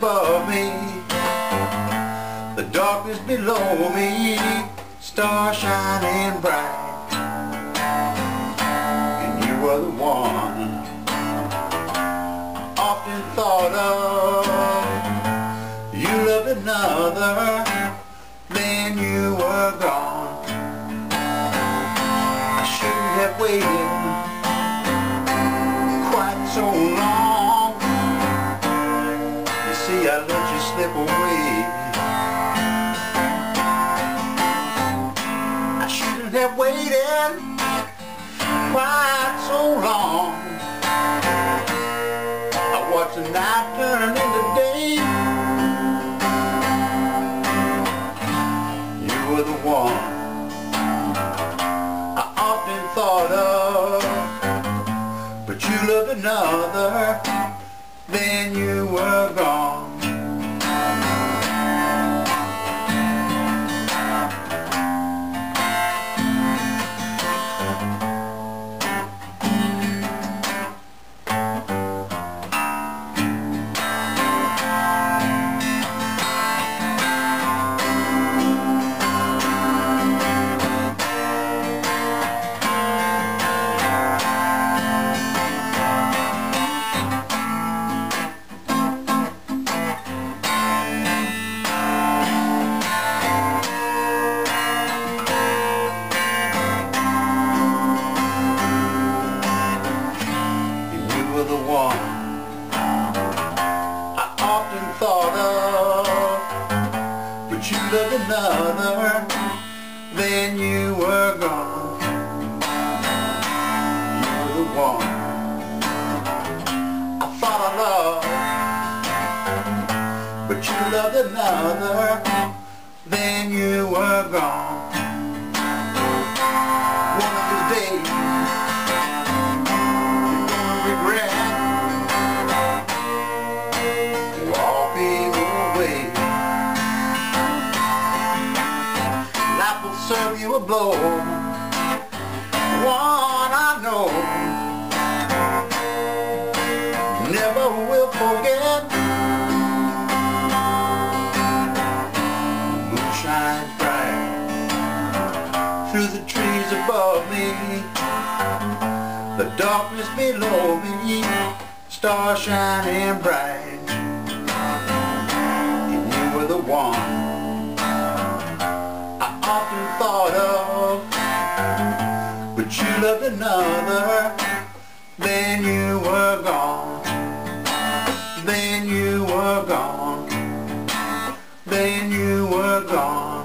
above me, the darkness below me, stars shining bright. And you were the one I often thought of. You loved another, then you were gone. I shouldn't have waited I let you slip away. I shouldn't have waited quite so long. I watched the night turn into day. You were the one I often thought of. But you loved another, then you were gone. One I often thought of. But you loved another, then you were gone. You were the one I thought I loved. But you loved another, then you were gone. Serve you a blow, one I know. Never will forget. Moon shines bright through the trees above me. The darkness below me, stars shining bright. And you were the one loved another, then you were gone. Then you were gone. Then you were gone.